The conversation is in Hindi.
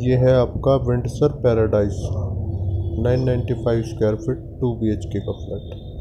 ये है आपका Windsor paradise 995 square feet two B H K का फ्लैट